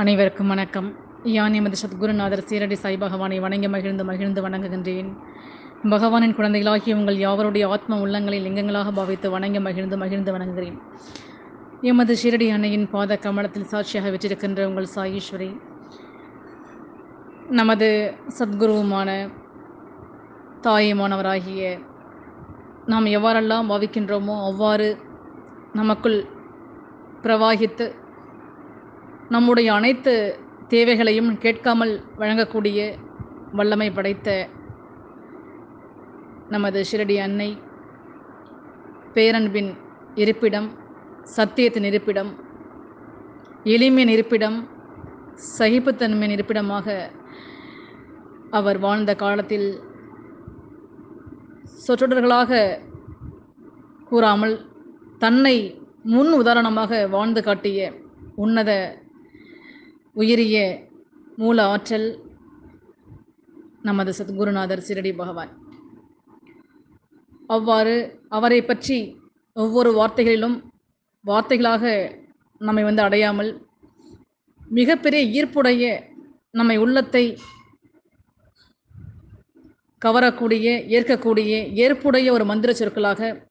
அனைவருக்கும் வணக்கம். யான் எமது சத்குருநாதர் சீரடி சாய் பகவானை வணங்கி மகிழ்ந்து மகிழ்ந்து வணங்குகின்றேன். பகவானின் குழந்தைகளாகிய உங்கள் யாவருடைய ஆத்ம உள்ளங்களை லிங்கங்களாக பாவித்து வணங்கி மகிழ்ந்து மகிழ்ந்து வணங்குகிறேன். எமது ஷீரடி அன்னையின் பாத கமலத்தில் சாட்சியாக வச்சிருக்கின்ற உங்கள் சாயீஸ்வரி நமது சத்குருவுமான தாயுமானவராகிய நாம் எவ்வாறெல்லாம் பாவிக்கின்றோமோ அவ்வாறு நமக்குள் பிரவாகித்து நம்முடைய அனைத்து தேவைகளையும் கேட்காமல் வழங்கக்கூடிய வல்லமை படைத்த நமது ஷிரடி அன்னை பேரன்பின் இருப்பிடம் சத்தியத்தின் இருப்பிடம் எளிமையின் இருப்பிடம் சகிப்புத்தன்மையின் இருப்பிடமாக அவர் வாழ்ந்த காலத்தில் சொற்றொடர்களாக கூறாமல் தன்னை முன் உதாரணமாக வாழ்ந்து காட்டிய உன்னத உயரிய மூல ஆற்றல் நமது சத்குருநாதர் சிரடி பகவான். அவ்வாறு அவரை பற்றி ஒவ்வொரு வார்த்தைகளிலும் வார்த்தைகளாக நம்மை வந்து அடையாமல் மிகப்பெரிய ஈர்ப்புடைய நம்மை உள்ளத்தை கவரக்கூடிய ஏற்கக்கூடிய ஏற்புடைய ஒரு மந்திர சொற்களாக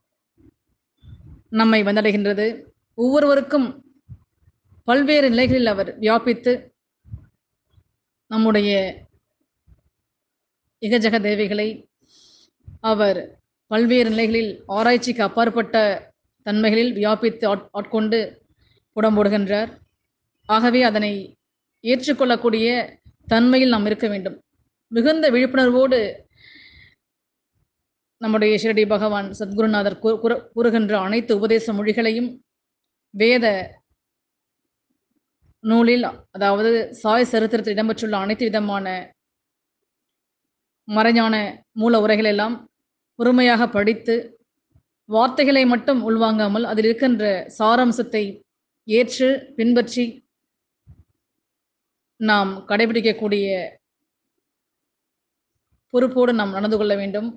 நம்மை வந்தடைகின்றது. ஒவ்வொருவருக்கும் பல்வேறு நிலைகளில் அவர் வியாபித்து நம்முடைய இகஜக தேவைகளை அவர் பல்வேறு நிலைகளில் ஆராய்ச்சிக்கு அப்பாற்பட்ட தன்மைகளில் வியாபித்து ஆட் ஆட்கொண்டு புடம்போடுகின்றார் ஆகவே அதனை ஏற்றுக்கொள்ளக்கூடிய தன்மையில் நாம் இருக்க வேண்டும். மிகுந்த விழிப்புணர்வோடு நம்முடைய ஷிரடி பகவான் சத்குருநாதர் கூறுகின்ற அனைத்து உபதேச மொழிகளையும் வேத நூலில் அதாவது சாய சரித்திரத்தில் இடம்பெற்றுள்ள அனைத்து விதமான மறைஞான மூல உரைகள் எல்லாம் பொறுமையாக படித்து வார்த்தைகளை மட்டும் உள்வாங்காமல் அதில் இருக்கின்ற சாராம்சத்தை ஏற்று பின்பற்றி நாம் கடைபிடிக்கக்கூடிய பொறுப்போடு நாம் நடந்து கொள்ள வேண்டும்.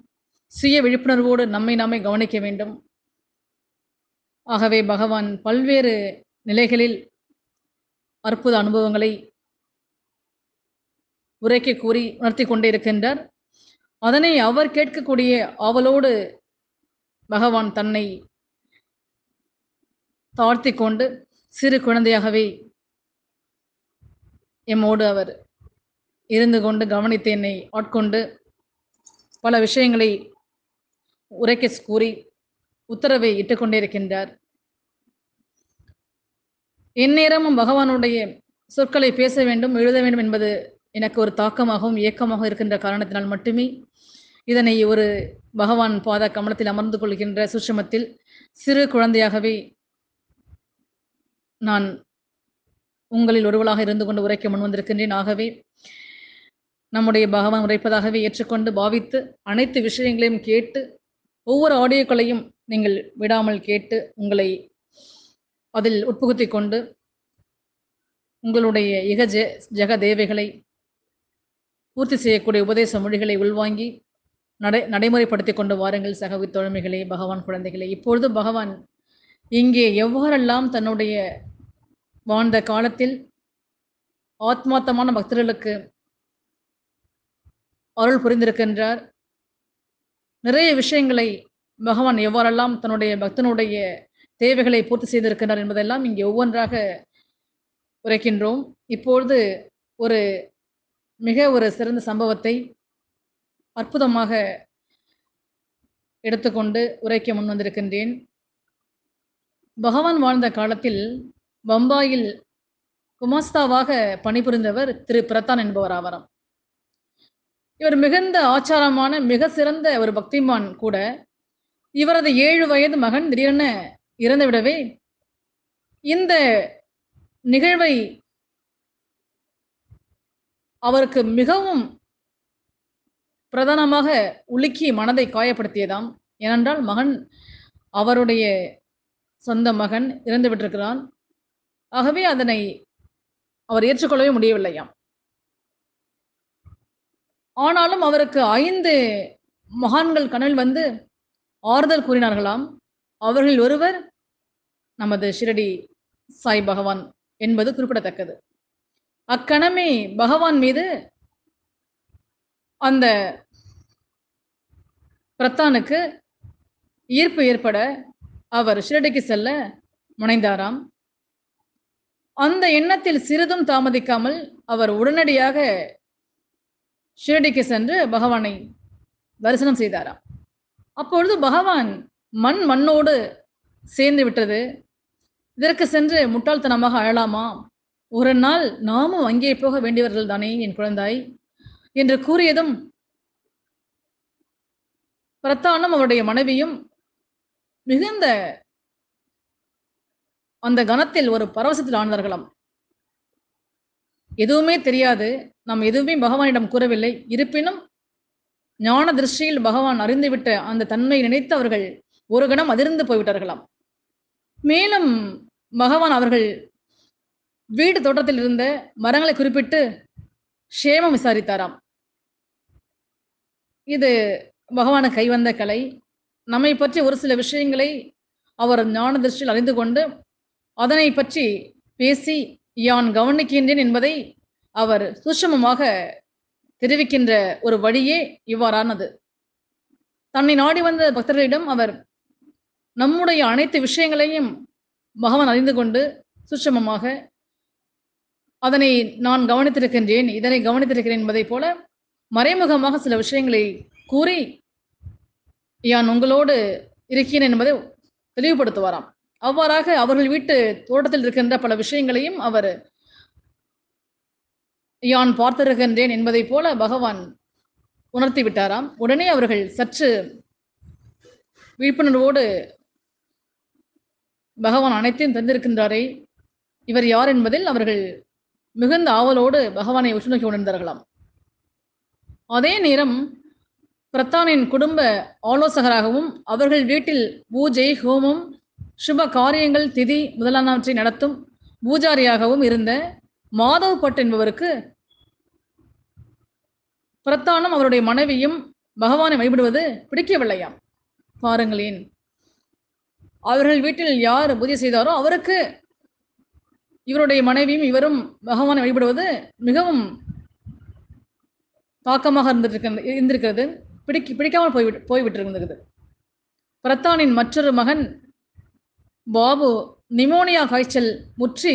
சுய விழிப்புணர்வோடு நம்மை நாமே கவனிக்க வேண்டும். ஆகவே பகவான் பல்வேறு நிலைகளில் அற்புத அனுபவங்களை உரைக்க கூறி உணர்த்தி கொண்டே இருக்கின்றார் அதனை அவர் கேட்கக்கூடிய ஆவலோடு பகவான் தன்னை தாழ்த்தி கொண்டு சிறு குழந்தையாகவே எம்மோடு அவர் இருந்து கொண்டு கவனித்து என்னை ஆட்கொண்டு பல விஷயங்களை உரைக்க கூறி உத்தரவை இட்டுக்கொண்டே இருக்கின்றார் எந்நேரமும் பகவானுடைய சொற்களை பேச வேண்டும் எழுத வேண்டும் என்பது எனக்கு ஒரு தாக்கமாகவும் இயக்கமாகவும் இருக்கின்ற காரணத்தினால் மட்டுமே இதனை ஒரு பகவான் பாத கமலத்தில் அமர்ந்து கொள்கின்ற சுஷமத்தில் சிறு குழந்தையாகவே நான் உங்களில் ஒருவளாக இருந்து கொண்டு உரைக்க முன் வந்திருக்கின்றேன். ஆகவே நம்முடைய பகவான் உரைப்பதாகவே ஏற்றுக்கொண்டு பாவித்து அனைத்து விஷயங்களையும் கேட்டு ஒவ்வொரு ஆடியோக்களையும் நீங்கள் விடாமல் கேட்டு உங்களை அதில் உட்புகுத்தி கொண்டு உங்களுடைய இக ஜெ ஜெக தேவைகளை பூர்த்தி செய்யக்கூடிய உபதேச மொழிகளை உள்வாங்கி நடை நடைமுறைப்படுத்தி கொண்டு வாருங்கள் சகவி தோழமைகளே பகவான் குழந்தைகளே. இப்பொழுது பகவான் இங்கே எவ்வாறெல்லாம் தன்னுடைய வாழ்ந்த காலத்தில் ஆத்மார்த்தமான பக்தர்களுக்கு அருள் புரிந்திருக்கின்றார் நிறைய விஷயங்களை பகவான் எவ்வாறெல்லாம் தன்னுடைய பக்தனுடைய தேவைகளை பூர்த்தி செய்திருக்கிறார் என்பதெல்லாம் இங்கே ஒவ்வொன்றாக உரைக்கின்றோம். இப்பொழுது ஒரு மிக ஒரு சிறந்த சம்பவத்தை அற்புதமாக எடுத்துக்கொண்டு உரைக்க முன் வந்திருக்கின்றேன். பகவான் வாழ்ந்த காலத்தில் பம்பாயில் குமாஸ்தாவாக பணிபுரிந்தவர் திரு பிரதான் என்பவர் ஆவாராம். இவர் மிகுந்த ஆச்சாரமான மிக சிறந்த ஒரு பக்திமான் கூட. இவரது ஏழு வயது மகன் திடீரென இறந்துவிடவே இந்த நிகழ்வை அவருக்கு மிகவும் பிரதானமாக உலுக்கி மனதை காயப்படுத்தியதாம். ஏனென்றால் மகன் அவருடைய சொந்த மகன் இறந்துவிட்டிருக்கிறான் ஆகவே அதனை அவர் ஏற்றுக்கொள்ளவே முடியவில்லையாம். ஆனாலும் அவருக்கு ஐந்து மகான்கள் கனவில் வந்து ஆறுதல் கூறினார்களாம். அவர்களில் ஒருவர் நமது ஷிரடி சாய் பகவான் என்பது குறிப்பிடத்தக்கது. அக்கணமே பகவான் மீது அந்த பிரத்தானுக்கு ஈர்ப்பு ஏற்பட அவர் ஷிரடிக்கு செல்ல முனைந்தாராம். அந்த எண்ணத்தில் சிறிதும் தாமதிக்காமல் அவர் உடனடியாக ஷிரடிக்கு சென்று பகவானை தரிசனம் செய்தாராம். அப்பொழுது பகவான் மண் மண்ணோடு சேர்ந்து விட்டது. இதற்கு சென்று முட்டாள்தனமாக அழலாமா? ஒரு நாள் நாமும் அங்கே போக வேண்டியவர்கள் தானே என் குழந்தாய்? என்று கூறியதும் பிரத்தானும் அவருடைய மனைவியும் மிகுந்த அந்த கணத்தில் ஒரு பரவசத்தில் ஆழ்ந்தார்களாம். எதுவுமே தெரியாது. நாம் எதுவுமே பகவானிடம் கூறவில்லை. இருப்பினும் ஞான திருஷ்டியில் பகவான் அறிந்துவிட்ட அந்த தன்மை நினைத்து அவர்கள் ஒரு கணம் அதிர்ந்து போய்விட்டார்களாம். மேலும் பகவான் அவர்கள் வீடு தோட்டத்தில் இருந்த மரங்களை குறிப்பிட்டு க்ஷேமம் விசாரித்தாராம். இது பகவான கைவந்த கலை. நம்மை பற்றி ஒரு சில விஷயங்களை அவர் ஞான திருஷ்டியில் அறிந்து கொண்டு அதனை பற்றி பேசி யான் கவனிக்கின்றேன் என்பதை அவர் சூட்சமமாக தெரிவிக்கின்ற ஒரு வழியே இவ்வாறானது. தன்னை நாடி வந்த பக்தர்களிடம் அவர் நம்முடைய அனைத்து விஷயங்களையும் பகவான் அறிந்து கொண்டு சுட்சமமாக அதனை நான் கவனித்திருக்கின்றேன் இதனை கவனித்திருக்கிறேன் என்பதைப் போல மறைமுகமாக சில விஷயங்களை கூறி யான் உங்களோடு இருக்கிறேன் என்பதை தெளிவுபடுத்துவாராம். அவ்வாறாக அவர்கள் வீட்டு தோட்டத்தில் இருக்கின்ற பல விஷயங்களையும் அவர் யான் பார்த்திருக்கின்றேன் என்பதைப் போல பகவான் உணர்த்தி விட்டாராம். உடனே அவர்கள் சற்று விழிப்புணர்வோடு பகவான் அனைத்தையும் தந்திருக்கின்றாரே. இவர் யார் என்பதில் அவர்கள் மிகுந்த ஆவலோடு பகவானை உற்று நோக்கி உணர்ந்தார்களாம் அதே நேரம் பிரத்தானின் குடும்ப ஆலோசகராகவும் அவர்கள் வீட்டில் பூஜை ஹோமம் சுப காரியங்கள் திதி முதலானவற்றை நடத்தும் பூஜாரியாகவும் இருந்த மாதவ் பட் என்பவருக்கு பிரத்தானம் அவருடைய மனைவியும் பகவானை வழிபடுவது பிடிக்கவில்லையாம். பாருங்களேன். அவர்கள் வீட்டில் யார் பூஜை செய்தாரோ அவருக்கு இவருடைய மனைவியும் இவரும் பகவானை வழிபடுவது மிகவும் தாக்கமாக இருந்திருக்க இருந்திருக்கிறது. பிடிக்க பிடிக்காமல் போய்விட்டு போய்விட்டிருந்தது பிரத்தானின் மற்றொரு மகன் பாபு நிமோனியா காய்ச்சல் முற்றி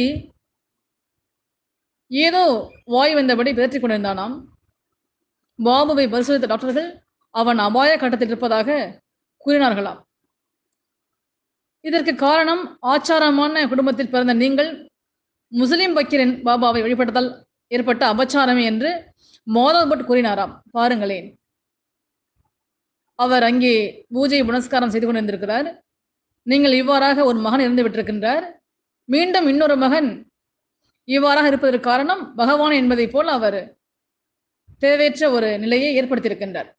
ஏதோ வாய் வந்தபடி பிதற்றிக் கொண்டிருந்தானாம். பாபுவை பரிசோதித்த டாக்டர்கள் அவன் அபாய கட்டத்தில் இருப்பதாக கூறினார்களாம். இதற்கு காரணம் ஆச்சாரமான குடும்பத்தில் பிறந்த நீங்கள் முஸ்லிம் பக்கீரன் பாபாவை வழிபட்டதால் ஏற்பட்ட அபச்சாரமே என்று மோதல் கூறினாராம். பாருங்களேன். அவர் அங்கே பூஜை புனஸ்காரம் செய்து கொண்டிருந்திருக்கிறார். நீங்கள் இவ்வாறாக ஒரு மகன் இறந்து விட்டிருக்கின்றார். மீண்டும் இன்னொரு மகன் இவ்வாறாக இருப்பதற்கு காரணம் பகவான் என்பதைப் போல் அவர் தேவையற்ற ஒரு நிலையை ஏற்படுத்தியிருக்கின்றார்.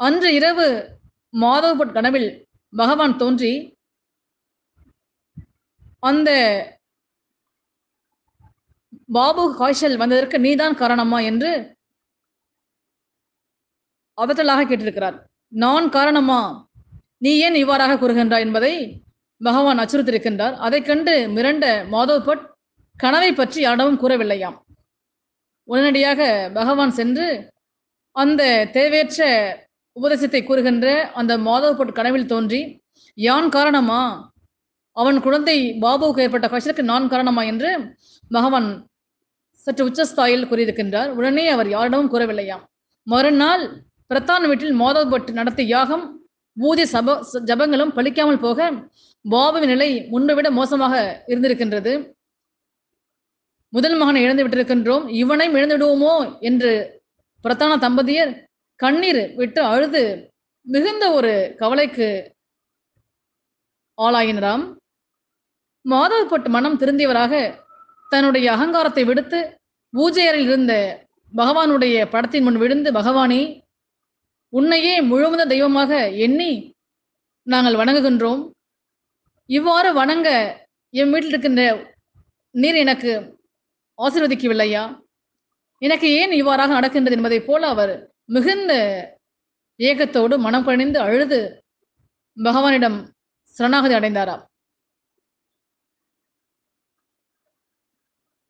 அன்று இரவு மாதவ்பட் கனவில் பகவான் தோன்றி அந்த பாபு காய்ச்சல் வந்ததற்கு நீதான் காரணமா என்று அவதலாக கேட்டிருக்கிறார். நான் காரணமா நீ ஏன் இவ்வாறாக கூறுகின்றாய் என்பதை பகவான் அச்சுறுத்திருக்கின்றார் அதைக் கண்டு மிரண்ட மாதவ் பட் கனவை பற்றி யாரிடமும் கூறவில்லையாம். உடனடியாக பகவான் சென்று அந்த தேவையற்ற உபதேசத்தை கூறுகின்ற அந்த மாதவ் பட் கனவில் தோன்றி யான் காரணமா அவன் குழந்தை பாபுவுக்கு ஏற்பட்ட கஷ்டத்துக்கு நான் காரணமா என்று பகவான் சற்று உச்சஸ்தாயில் கூறியிருக்கின்றார். உடனே அவர் யாரிடமும் கூறவில்லையாம். மறுநாள் பிரத்தான வீட்டில் மாதவ் பட் நடத்திய யாகம் பூஜை சப ஜபங்களும் பழிக்காமல் போக பாபுவின் நிலை முன்பை விட மோசமாக இருந்திருக்கின்றது. முதல் மகனை இழந்து விட்டிருக்கின்றோம். இவனையும் இழந்து விடுவோமோ என்று பிரதான தம்பதியர் கண்ணீர் விட்டு அழுது மிகுந்த ஒரு கவலைக்கு ஆளாயினராம். மாதவப்பட்டு மனம் திருந்தியவராக தன்னுடைய அகங்காரத்தை விடுத்து பூஜையரில் இருந்த பகவானுடைய படத்தின் முன் விழுந்து பகவானே உன்னையே முழுமுத தெய்வமாக எண்ணி நாங்கள் வணங்குகின்றோம். இவ்வாறு வணங்க என் வீட்டில் இருக்கின்ற நீர் எனக்கு ஆசீர்வதிக்கவில்லையா? எனக்கு ஏன் இவ்வாறாக நடக்கின்றது என்பதைப் போல அவர் மிகுந்த ஏகத்தோடு மனம் பணிந்து அழுது பகவானிடம் சரணாகதி அடைந்தாராம்.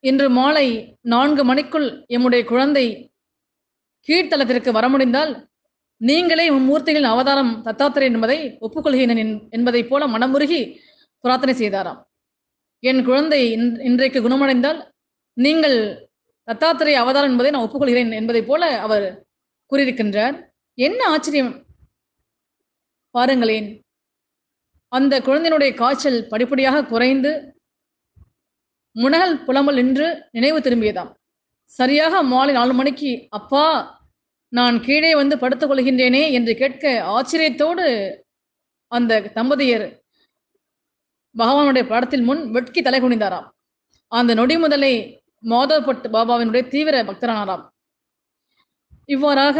இன்று மாலை நான்கு மணிக்குள் எம்முடைய குழந்தை கீழ்த்தளத்திற்கு வர முடிந்தால் நீங்களே மூர்த்திகளின் அவதாரம் தத்தாத்திரை என்பதை ஒப்புக்கொள்கிறேன் என்பதைப் போல மனமுருகி பிரார்த்தனை செய்தாராம். என் குழந்தை இன்- இன்றைக்கு குணமடைந்தால் நீங்கள் தத்தாத்திரை அவதாரம் என்பதை நான் ஒப்புக்கொள்கிறேன் என்பதைப் போல அவர் கூறியிருக்கின்றார். என்ன ஆச்சரியம்? பாருங்களேன். அந்த குழந்தையினுடைய காய்ச்சல் படிப்படியாக குறைந்து முனகல் புலம்பல் நின்று நினைவு திரும்பியதாம். சரியாக மாலை நாலு மணிக்கு அப்பா நான் கீழே வந்து படுத்துக் கொள்கின்றேனே என்று கேட்க ஆச்சரியத்தோடு அந்த தம்பதியர் பகவானுடைய படத்தில் முன் வெட்கி தலை குனிந்தாராம். அந்த நொடி முதலே மாதவப்பட்டு பாபாவினுடைய தீவிர பக்தரானாராம். இவ்வாறாக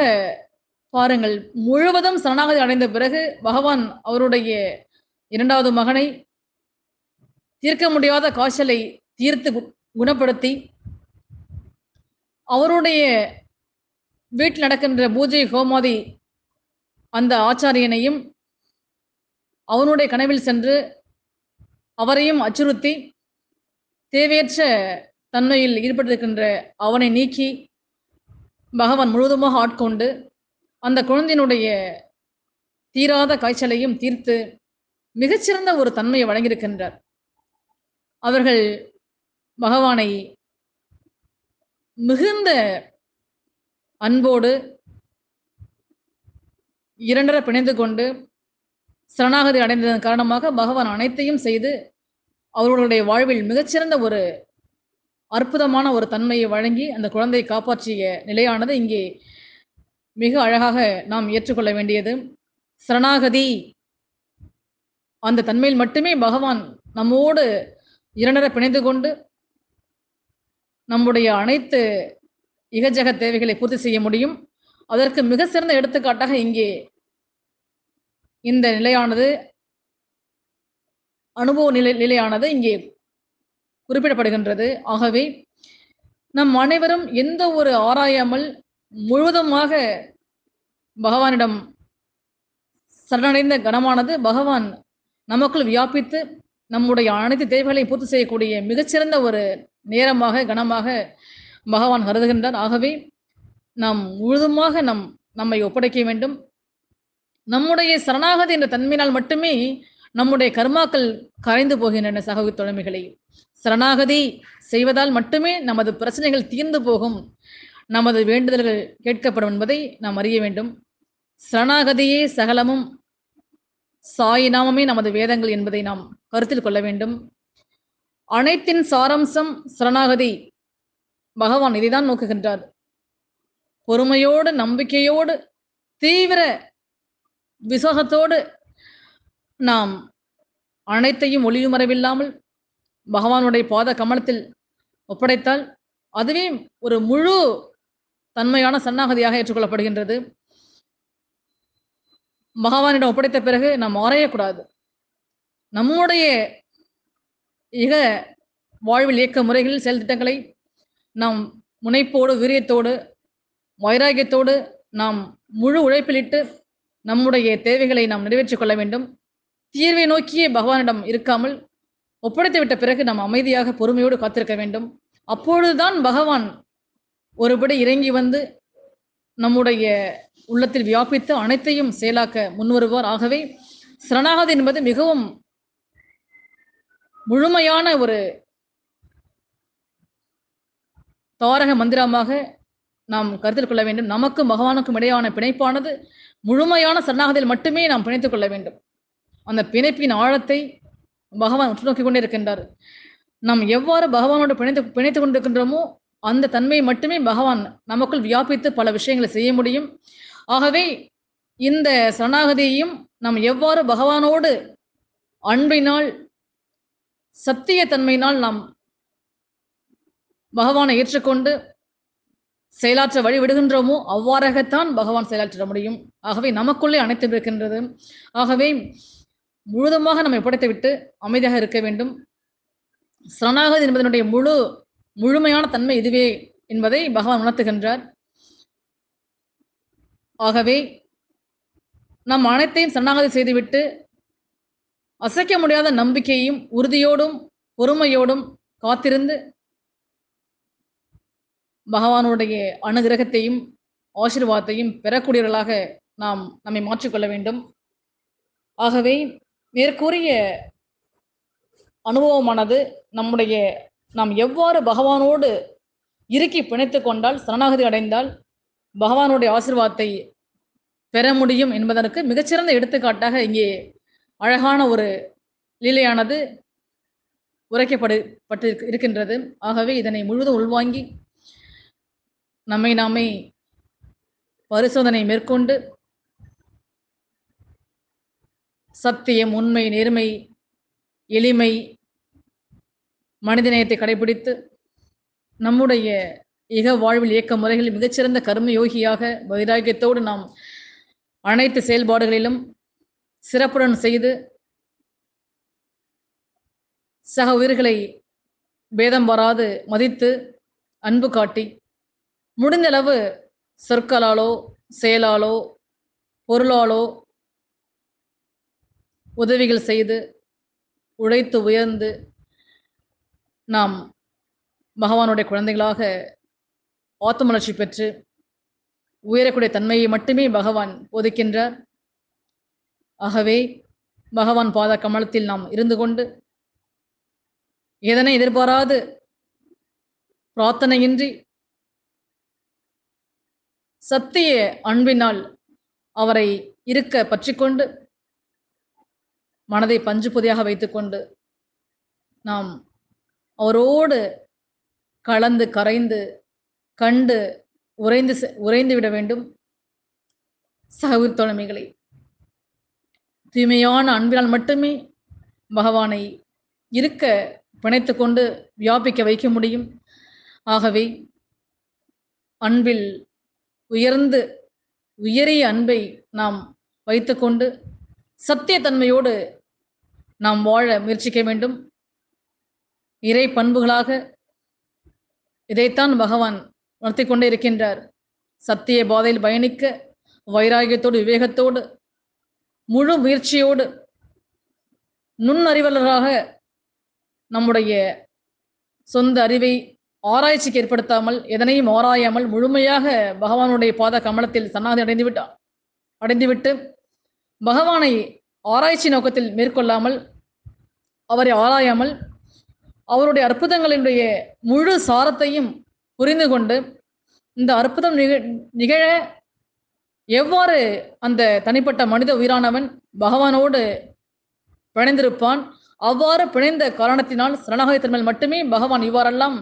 பாருங்கள் முழுவதும் சரணாகதி அடைந்த பிறகு பகவான் அவருடைய இரண்டாவது மகனை தீர்க்க முடியாத காய்ச்சலை தீர்த்து கு- குணப்படுத்தி அவருடைய வீட்டில் நடக்கின்ற பூஜை ஹோமாதி அந்த ஆச்சாரியனையும் அவனுடைய கனவில் சென்று அவரையும் அச்சுறுத்தி தேவையற்ற தன்மையில் ஈடுபட்டிருக்கின்ற அவனை நீக்கி பகவான் முழுவதுமாக ஆட்கொண்டு அந்த குழந்தையினுடைய தீராத காய்ச்சலையும் தீர்த்து மிகச்சிறந்த ஒரு தன்மையை வழங்கியிருக்கின்றார். அவர்கள் பகவானை மிகுந்த அன்போடு இரண்டர பிணைந்து கொண்டு சரணாகதி அடைந்ததன் காரணமாக பகவான் அனைத்தையும் செய்து அவர்களுடைய வாழ்வில் மிகச்சிறந்த ஒரு அற்புதமான ஒரு தன்மையை வழங்கி அந்த குழந்தையை காப்பாற்றிய நிலையானது இங்கே மிக அழகாக நாம் ஏற்றுக்கொள்ள வேண்டியது. சரணாகதி அந்த தன்மையில் மட்டுமே பகவான் நம்மோடு இரண்டர பிணைந்து கொண்டு நம்முடைய அனைத்து இகஜக தேவைகளை பூர்த்தி செய்ய முடியும். அதற்கு மிக சிறந்த எடுத்துக்காட்டாக இங்கே இந்த நிலையானது அனுபவ நிலை நிலையானது இங்கே குறிப்பிடப்படுகின்றது. ஆகவே நம் அனைவரும் எந்த ஒரு ஆராயாமல் முழுவதுமாக பகவானிடம் சரணடைந்த கனமானது பகவான் நமக்குள் வியாபித்து நம்முடைய அனைத்து தேவைகளையும் பூர்த்தி செய்யக்கூடிய மிகச்சிறந்த ஒரு நேரமாக கனமாக பகவான் கருதுகின்றார். ஆகவே நாம் முழுதுமாக நம் நம்மை ஒப்படைக்க வேண்டும். நம்முடைய சரணாகதி என்ற தன்மையினால் மட்டுமே நம்முடைய கர்மாக்கள் கரைந்து போகின்றன சகோதர தொழமைகளை. சரணாகதி செய்வதால் மட்டுமே நமது பிரச்சனைகள் தீர்ந்து போகும். நமது வேண்டுதல்கள் கேட்கப்படும் என்பதை நாம் அறிய வேண்டும். சரணாகதியே சகலமும். சாய் நாமமே நமது வேதங்கள் என்பதை நாம் கருத்தில் கொள்ள வேண்டும். அனைத்தின் சாரம்சம் சரணாகதி. பகவான் இதைதான் நோக்குகின்றார். பொறுமையோடு நம்பிக்கையோடு தீவிர விசோகத்தோடு நாம் அனைத்தையும் ஒளியும் மறைவில்லாமல் பகவானுடைய பாத கமலத்தில் ஒப்படைத்தால் அதுவே ஒரு முழு தன்மையான சன்னாகதியாக ஏற்றுக்கொள்ளப்படுகின்றது. பகவானிடம் ஒப்படைத்த பிறகு நாம் ஆராயக்கூடாது. நம்முடைய இக வாழ்வில் இயக்க முறைகளில் செயல் திட்டங்களை நாம் முனைப்போடு வீரியத்தோடு வைராகியத்தோடு நாம் முழு உழைப்பிலிட்டு நம்முடைய தேவைகளை நாம் நிறைவேற்றிக் கொள்ள வேண்டும். தீர்வை நோக்கியே பகவானிடம் இருக்காமல் ஒப்படைத்து விட்ட பிறகு நாம் அமைதியாக பொறுமையோடு காத்திருக்க வேண்டும். அப்பொழுதுதான் பகவான் ஒருபடி இறங்கி வந்து நம்முடைய உள்ளத்தில் வியாபித்து அனைத்தையும் செயலாக்க முன்வருவார். ஆகவே சரணாகதி என்பது மிகவும் முழுமையான ஒரு தாரக மந்திரமாக நாம் கருத்தில் கொள்ள வேண்டும். நமக்கும் பகவானுக்கும் இடையான பிணைப்பானது முழுமையான சரணாகதியில் மட்டுமே நாம் பிணைத்துக் கொள்ள வேண்டும். அந்த பிணைப்பின் ஆழத்தை பகவான் உற்று நோக்கி கொண்டே இருக்கின்றார் நாம் எவ்வாறு பகவானோடு பிணைத்து பிணைத்துக் கொண்டிருக்கின்றோமோ அந்த தன்மையை மட்டுமே பகவான் நமக்குள் வியாபித்து பல விஷயங்களை செய்ய முடியும். ஆகவே இந்த சரணாகதியையும் நாம் எவ்வாறு பகவானோடு அன்பினால் சத்திய தன்மையினால் நாம் பகவானை ஏற்றுக்கொண்டு செயலாற்ற வழி விடுகின்றோமோ அவ்வாறாகத்தான் பகவான் செயலாற்ற முடியும். ஆகவே நமக்குள்ளே அனைத்தும் இருக்கின்றது. ஆகவே முழுதுமாக நம்மை படைத்துவிட்டு அமைதியாக இருக்க வேண்டும். சரணாகதி என்பதனுடைய முழு முழுமையான தன்மை இதுவே என்பதை பகவான் உணர்த்துகின்றார். ஆகவே நாம் அனைத்தையும் சரணாகதி செய்துவிட்டு அசைக்க முடியாத நம்பிக்கையும் உறுதியோடும் பொறுமையோடும் காத்திருந்து பகவானுடைய அனுகிரகத்தையும் ஆசீர்வாதத்தையும் பெறக்கூடியவர்களாக நாம் நம்மை மாற்றிக்கொள்ள வேண்டும். ஆகவே மேற்கூறிய அனுபவமானது நம்முடைய நாம் எவ்வாறு பகவானோடு இறுக்கி பிணைத்து கொண்டால் சரணாகதி அடைந்தால் பகவானுடைய ஆசிர்வாதத்தை பெற முடியும் என்பதற்கு மிகச்சிறந்த எடுத்துக்காட்டாக இங்கே அழகான ஒரு லீலையானது உரைக்கப்படு பட்டு இருக்கின்றது. ஆகவே இதனை முழுதும் உள்வாங்கி நம்மை நாமே பரிசோதனை மேற்கொண்டு சத்தியம் உண்மை நேர்மை எளிமை மனிதநேயத்தை கடைபிடித்து நம்முடைய இக வாழ்வில் இயக்க முறைகளில் மிகச்சிறந்த கர்ம யோகியாக வைராகியத்தோடு நாம் அனைத்து செயல்பாடுகளிலும் சிறப்புடன் செய்து சக உயிர்களை பேதம் வராது மதித்து அன்பு காட்டி முடிந்தளவு சொற்களாலோ செயலாலோ பொருளாலோ உதவிகள் செய்து உழைத்து உயர்ந்து நாம் பகவானுடைய குழந்தைகளாக ஆத்மலர்ச்சி பெற்று உயரக்கூடிய தன்மையை மட்டுமே பகவான் போதிக்கின்றார். ஆகவே பகவான் பாத கமலத்தில் நாம் இருந்து கொண்டு எதனை எதிர்பாராது பிரார்த்தனையின்றி சத்திய அன்பினால் அவரை இருக்க பற்றிக்கொண்டு மனதை பஞ்சு பொதியாக வைத்துக்கொண்டு நாம் அவரோடு கலந்து கரைந்து கண்டு உறைந்து செ- உறைந்து விட வேண்டும். சகோதர தோழமைகளை தூய்மையான அன்பினால் மட்டுமே பகவானை இருக்க பிணைத்து கொண்டு வியாபிக்க வைக்க முடியும். ஆகவே அன்பில் உயர்ந்து உயரிய அன்பை நாம் வைத்துக்கொண்டு சத்தியத்தன்மையோடு நாம் வாழ முயற்சிக்க வேண்டும். இறை பண்புகளாக இதைத்தான் பகவான் வளர்த்தி கொண்டே இருக்கின்றார். சத்திய பாதையில் பயணிக்க வைராகியத்தோடு விவேகத்தோடு முழு முயற்சியோடு நுண்ணறிவலராக நம்முடைய சொந்த அறிவை ஆராய்ச்சிக்கு ஏற்படுத்தாமல் எதனையும் ஆராயாமல் முழுமையாக பகவானுடைய பாத கமலத்தில் சன்னாதி அடைந்து விட்டான் அடைந்துவிட்டு பகவானை ஆராய்ச்சி நோக்கத்தில் மேற்கொள்ளாமல் அவரை ஆராயாமல் அவருடைய அற்புதங்களினுடைய முழு சாரத்தையும் புரிந்து கொண்டு இந்த அற்புதம் நிக நிகழ எவ்வாறு அந்த தனிப்பட்ட மனித உயிரானவன் பகவானோடு பிணைந்திருப்பான்? அவ்வாறு பிணைந்த காரணத்தினால் சரணாகதித்தன்மையில் மட்டுமே பகவான் இவ்வாறெல்லாம்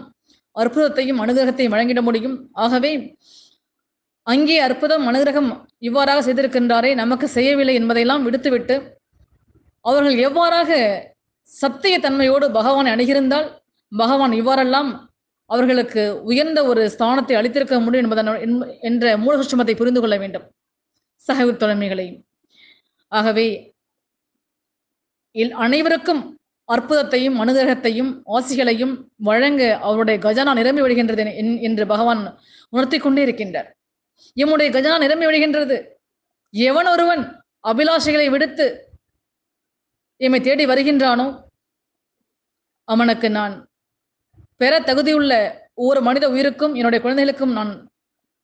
அற்புதத்தையும் அனுகிரகத்தையும் வழங்கிட முடியும். ஆகவே அங்கே அற்புதம் அனுகிரகம் இவ்வாறாக செய்திருக்கின்றாரே நமக்கு செய்யவில்லை என்பதையெல்லாம் விடுத்துவிட்டு அவர்கள் எவ்வாறாக சத்திய தன்மையோடு பகவானை அணுகியிருந்தால் பகவான் இவ்வாறெல்லாம் அவர்களுக்கு உயர்ந்த ஒரு ஸ்தானத்தை அளித்திருக்க முடியும் என்பதன் என்ற மூலசுஷ்டமத்தை புரிந்து கொள்ள வேண்டும். சகவு தலைமைகளை ஆகவே அனைவருக்கும் அற்புதத்தையும் அனுகிரகத்தையும் ஆசிகளையும் வழங்க அவருடைய கஜானா நிரம்பி விடுகின்றது என்- என்று பகவான் உணர்த்தி கொண்டே இருக்கின்றார். எம்முடைய கஜானா நிரம்பி விடுகின்றது. எவன் ஒருவன் அபிலாஷைகளை விடுத்து எம்மை தேடி வருகின்றானோ அவனுக்கு நான் பெற தகுதியுள்ள ஒவ்வொரு மனித உயிருக்கும் என்னுடைய குழந்தைகளுக்கும் நான்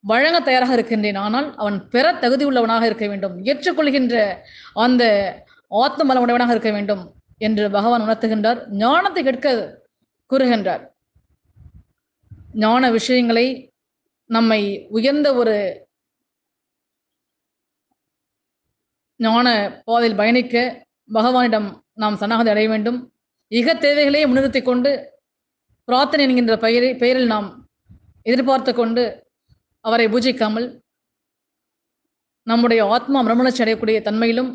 வழங்க தயாராக இருக்கின்றேன். ஆனால் அவன் பெற தகுதியுள்ளவனாக இருக்க வேண்டும். ஏற்றுக்கொள்கின்ற அந்த ஆத்ம பலமுடையவனாக இருக்க வேண்டும் என்று பகவான் உணர்த்துகின்றார். ஞானத்தை கேட்க கூறுகின்றார். ஞான விஷயங்களை நம்மை உயர்ந்த ஒரு ஞான பாதையில் பயணிக்க பகவானிடம் நாம் சன்னாகத்தை அடைய வேண்டும். இக தேவைகளையே முன்னிறுத்தி கொண்டு பிரார்த்தனை என்கின்ற பெயரை பெயரில் நாம் எதிர்பார்த்து கொண்டு அவரை பூஜிக்காமல் நம்முடைய ஆத்மா பிரமணச்சி அடையக்கூடிய தன்மையிலும்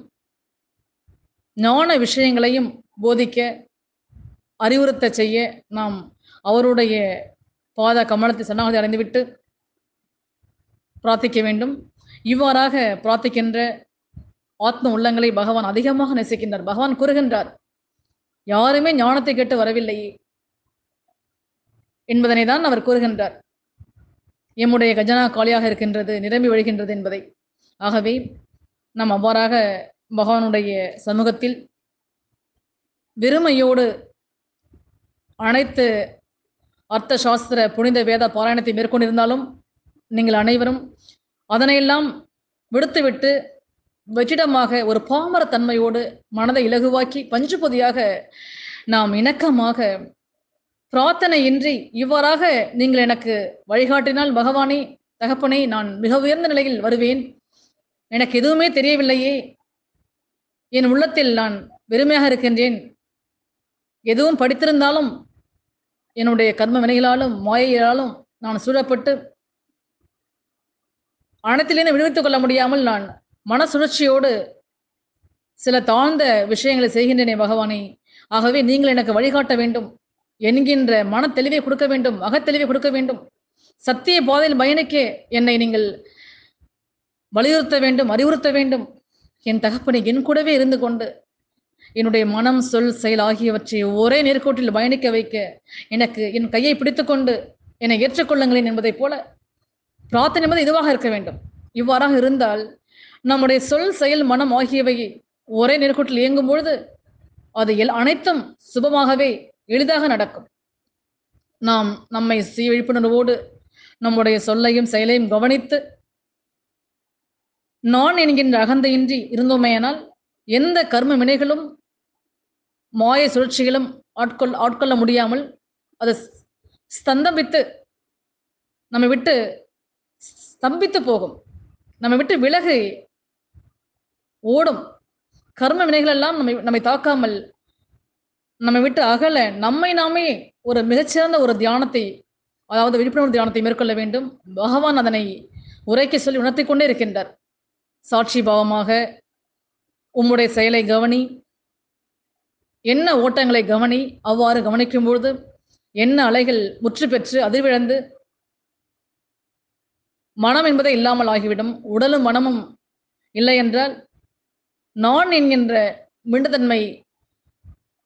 ஞான விஷயங்களையும் போதிக்க அறிவுறுத்த செய்ய நாம் அவருடைய பாத கமலத்தை சரணாகதி அடைந்துவிட்டு பிரார்த்திக்க வேண்டும். இவ்வாறாக பிரார்த்திக்கின்ற ஆத்ம உள்ளங்களை பகவான் அதிகமாக நேசிக்கின்றார். பகவான் கூறுகின்றார் யாருமே ஞானத்தை கேட்டு வரவில்லையே. என்பதனை தான் அவர் கூறுகின்றார். எம்முடைய கஜனா காலியாக இருக்கின்றது நிரம்பி வழிகின்றது என்பதை. ஆகவே நாம் அவ்வாறாக பகவானுடைய சமூகத்தில் வெறுமையோடு அனைத்து அர்த்த சாஸ்திர புனித வேத பாராயணத்தை மேற்கொண்டிருந்தாலும் நீங்கள் அனைவரும் அதனையெல்லாம் விடுத்துவிட்டு வெற்றிடமாக ஒரு பாமர தன்மையோடு மனதை இலகுவாக்கி பஞ்சுபதியாக நாம் இணக்கமாக பிரார்த்தனையின்றி இவ்வாறாக நீங்கள் எனக்கு வழிகாட்டினால் பகவானே தகப்பனை நான் மிக உயர்ந்த நிலையில் வருவேன். எனக்கு எதுவுமே தெரியவில்லையே. என் உள்ளத்தில் நான் வெறுமையாக இருக்கின்றேன். எதுவும் படித்திருந்தாலும் என்னுடைய கர்ம வினைகளாலும் மாயையாலும் நான் சூழப்பட்டு அனைத்திலிருந்து விடுவித்துக் கொள்ள முடியாமல் நான் மன சுழற்சியோடு சில தாழ்ந்த விஷயங்களை செய்கின்றேனே பகவானே. ஆகவே நீங்கள் எனக்கு வழிகாட்ட வேண்டும். என்கின்ற மன தெளிவை கொடுக்க வேண்டும் அகத்தெளிவை கொடுக்க வேண்டும். சத்திய பாதையில் பயணிக்க என்னை நீங்கள் வலியுறுத்த வேண்டும் அறிவுறுத்த வேண்டும். என் தகப்பனை என் கூடவே இருந்து கொண்டு என்னுடைய மனம் சொல் செயல் ஆகியவற்றை ஒரே நேர்கோட்டில் பயணிக்க வைக்க எனக்கு என் கையை பிடித்துக்கொண்டு என்னை ஏற்றுக்கொள்ளுங்களேன் என்பதைப் போல பிரார்த்தனை என்பது இதுவாக இருக்க வேண்டும். இவ்வாறாக இருந்தால் நம்முடைய சொல் செயல் மனம் ஆகியவை ஒரே நேர்கோட்டில் இயங்கும் பொழுது அது எல் அனைத்தும் சுபமாகவே எளிதாக நடக்கும். நாம் நம்மை சீ விழிப்புணர்வோடு நம்முடைய சொல்லையும் செயலையும் கவனித்து நான் என்கின்ற அகந்தையின்றி இருந்தோமேயானால் எந்த கர்ம வினைகளும் மாய சுழற்சிகளும் ஆட்கொள் ஆட்கொள்ள முடியாமல் அது ஸ்தந்தம்பித்து நம்மை விட்டு ஸ்தம்பித்து போகும். நம்மை விட்டு விலகு ஓடும். கர்ம வினைகள் எல்லாம் நம்மை நம்மை தாக்காமல் நம்மை விட்டு அகல நம்மை நாமே ஒரு மிகச்சிறந்த ஒரு தியானத்தை அதாவது விழிப்புணர்வு தியானத்தை மேற்கொள்ள வேண்டும். பகவான் அதனை உரைக்க சொல்லி உணர்த்தி கொண்டே இருக்கின்றார். சாட்சி பாவமாக உம்முடைய செயலை கவனி. என்ன ஓட்டங்களை கவனி? அவ்வாறு கவனிக்கும் பொழுது என்ன அலைகள் முற்று பெற்று அதிர்விழந்து மனம் என்பதே இல்லாமல் ஆகிவிடும். உடலும் மனமும் இல்லை என்றால் நான் என்கின்ற மிண்டுதன்மை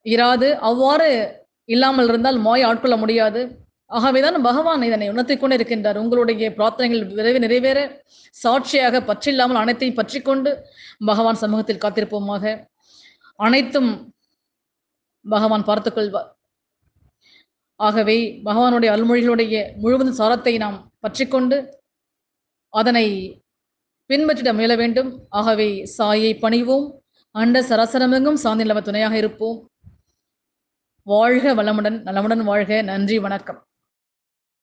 இராது. அவ்வாறு இல்லாமல் இருந்தால் மாய ஆட்கொள்ள முடியாது. ஆகவேதான் பகவான் இதனை உணர்த்தி கொண்டு இருக்கின்றார் உங்களுடைய பிரார்த்தனைகள் விரைவில் நிறைவேற. சாட்சியாக பற்றில்லாமல் அனைத்தையும் பற்றி கொண்டு பகவான் சமூகத்தில் காத்திருப்போமாக. அனைத்தும் பகவான் பார்த்துக்கொள்வார் ஆகவே பகவானுடைய அல்மொழிகளுடைய முழுவதும் சாரத்தை நாம் பற்றிக்கொண்டு அதனை பின்பற்றிட முயல வேண்டும். ஆகவே சாயை பணிவோம். அண்ட சராசரமெங்கும் சாந்தி நிலவ துணையாக இருப்போம். வாழ்க வளமுடன் நலமுடன் வாழ்க. நன்றி வணக்கம்.